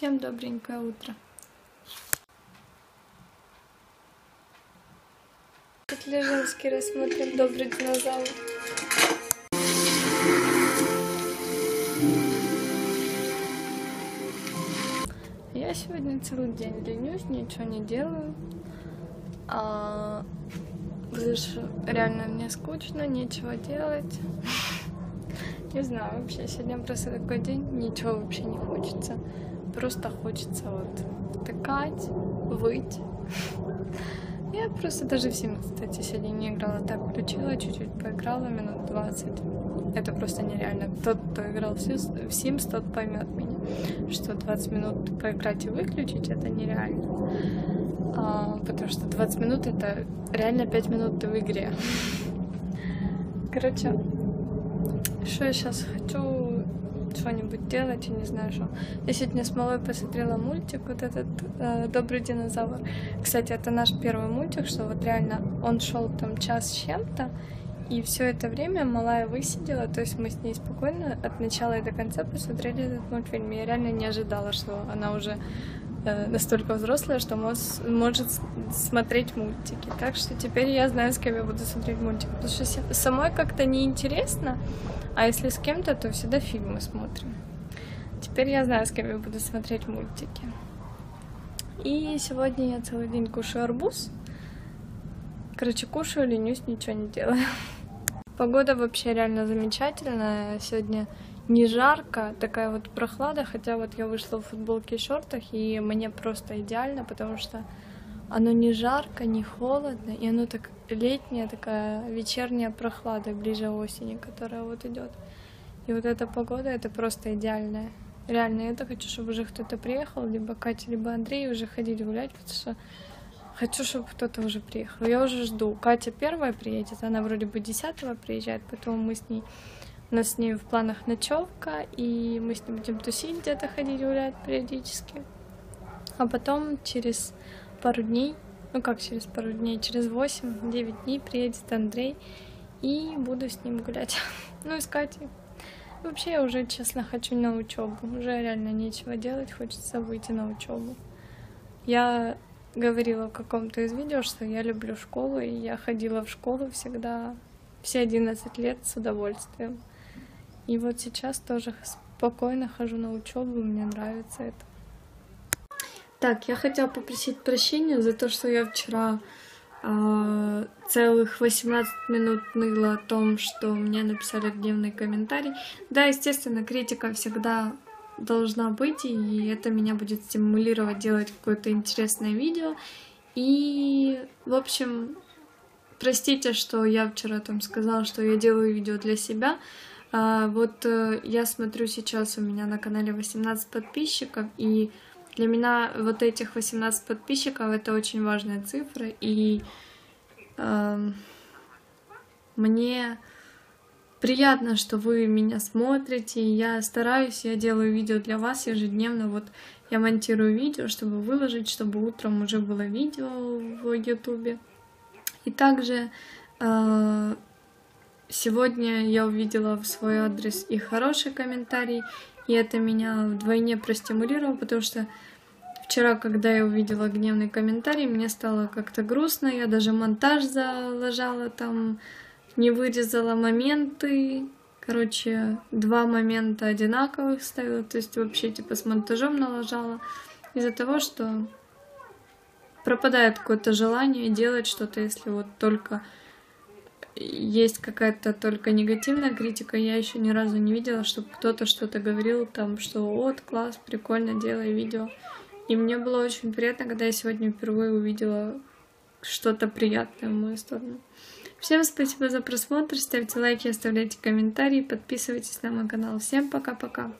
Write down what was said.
Всем добренькое утро. Котлежинский рассмотрим добрый динозавр. Я сегодня целый день ленюсь, ничего не делаю. А, потому что реально мне скучно, нечего делать. Не знаю, вообще сегодня просто такой день, ничего вообще не хочется. Просто хочется вот тыкать, выть. Я просто даже в Sims, кстати, сегодня не играла. Так, включила, чуть-чуть поиграла, минут 20. Это просто нереально. Тот, кто играл в Sims, тот поймет меня, что 20 минут поиграть и выключить, это нереально. А, потому что 20 минут это реально 5 минут ты в игре. Короче, что я сейчас хочу что-нибудь делать, я не знаю, что. Я сегодня с малой посмотрела мультик, вот этот э, «Добрый динозавр». Кстати, это наш первый мультик, что вот реально он шел там час с чем-то, и все это время малая высидела, то есть мы с ней спокойно от начала и до конца посмотрели этот мультфильм. Я реально не ожидала, что она уже настолько взрослая, что мож, может смотреть мультики. Так что теперь я знаю, с кем я буду смотреть мультики. Потому что самой как-то неинтересно, а если с кем-то, то всегда фильмы смотрим. Теперь я знаю, с кем я буду смотреть мультики. И сегодня я целый день кушаю арбуз. Короче, кушаю, ленюсь, ничего не делаю. Погода вообще реально замечательная. Сегодня не жарко, такая вот прохлада, хотя вот я вышла в футболке и шортах, и мне просто идеально, потому что оно не жарко, не холодно, и оно так летняя такая вечерняя прохлада ближе осени, которая вот идет. И вот эта погода, это просто идеальная. Реально, я так хочу, чтобы уже кто-то приехал, либо Катя, либо Андрей уже ходили гулять, потому что Хочу, чтобы кто-то уже приехал. Я уже жду. Катя первая приедет, она вроде бы 10 приезжает, потом мы с ней, у нас с ней в планах ночевка, и мы с ней будем тусить где-то, ходить гулять периодически. А потом через пару дней, ну как через пару дней, через 8-9 дней приедет Андрей, и буду с ним гулять. ну и с Катей. Вообще я уже, честно, хочу на учебу. Уже реально нечего делать, хочется выйти на учебу. Я говорила в каком-то из видео, что я люблю школу, и я ходила в школу всегда все 11 лет с удовольствием. И вот сейчас тоже спокойно хожу на учебу, мне нравится это. Так, я хотела попросить прощения за то, что я вчера э, целых 18 минут ныла о том, что мне написали гневный комментарий. Да, естественно, критика всегда должна быть, и это меня будет стимулировать делать какое-то интересное видео. И, в общем, простите, что я вчера там сказала, что я делаю видео для себя. А, вот э, я смотрю сейчас, у меня на канале 18 подписчиков, и для меня вот этих 18 подписчиков это очень важная цифра, и э, мне Приятно, что вы меня смотрите. Я стараюсь, я делаю видео для вас ежедневно. Вот я монтирую видео, чтобы выложить, чтобы утром уже было видео в Ютубе. И также э, сегодня я увидела в свой адрес и хороший комментарий, и это меня вдвойне простимулировало, потому что вчера, когда я увидела гневный комментарий, мне стало как-то грустно, я даже монтаж заложала там не вырезала моменты. Короче, два момента одинаковых ставила, то есть вообще типа с монтажом налажала. Из-за того, что пропадает какое-то желание делать что-то, если вот только есть какая-то только негативная критика, я еще ни разу не видела, чтобы кто-то что-то говорил там, что вот, класс, прикольно, делай видео. И мне было очень приятно, когда я сегодня впервые увидела что-то приятное в мою сторону. Всем спасибо за просмотр, ставьте лайки, оставляйте комментарии, подписывайтесь на мой канал. Всем пока-пока!